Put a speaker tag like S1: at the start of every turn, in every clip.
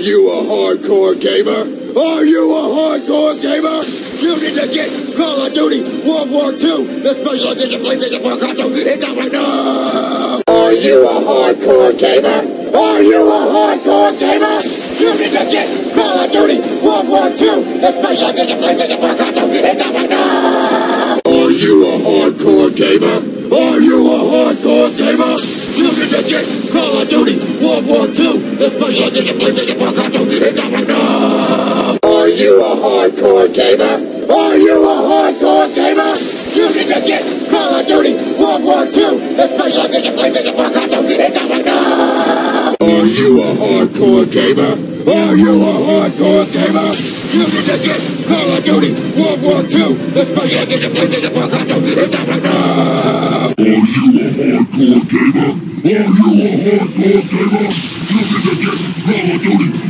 S1: you a hardcore gamer? Are you a hardcore gamer? You need to get Call of Duty World War II, the special edition PlayStation 4 console. It's out right now! Are you a hardcore gamer? Are you a hardcore gamer? You need to get Call of Duty World War II, the special edition PlayStation 4 console. It's out right now! Are you a hardcore gamer? Are you a hardcore gamer? You need to get Call of Duty World War II, the special edition PlayStation 4 console. It's out right now! Are you a hardcore gamer? Are you a hardcore gamer? You need to get Call of Duty World War II, the special edition PlayStation 4 console. It's out right now! Are you a hardcore gamer? Are you a hardcore gamer? You need to get Call of Duty World War II, the special edition PlayStation 4 console. It's out right now!
S2: Are you a hardcore gamer? Are you a hardcore gamer?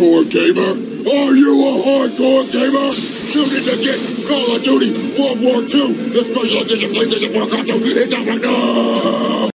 S2: hardcore gamer? Are you a hardcore gamer?
S1: Need to get Call of Duty World War II, the special edition PlayStation 4 console. It's out right now!